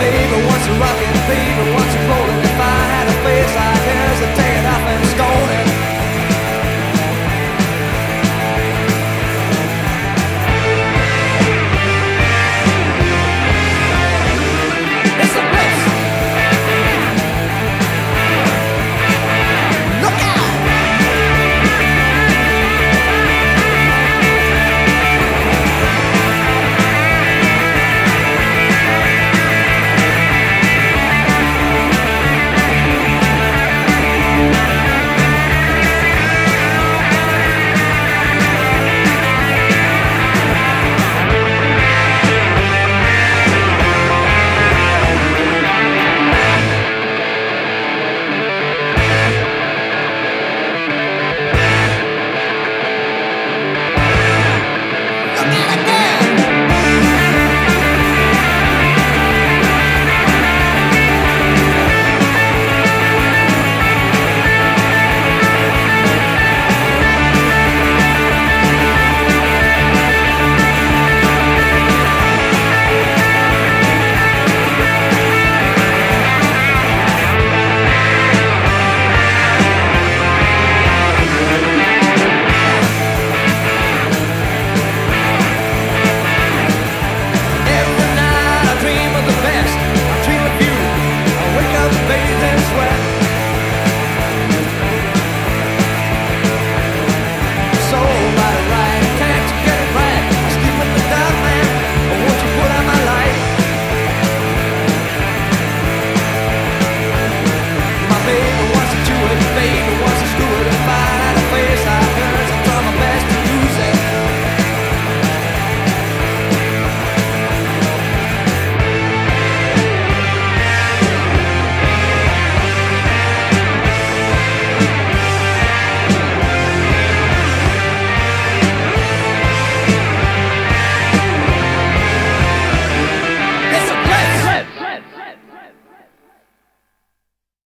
fever, what's a rockin' fever, what's a rollin'? If I had a face, I'd hesitate, I think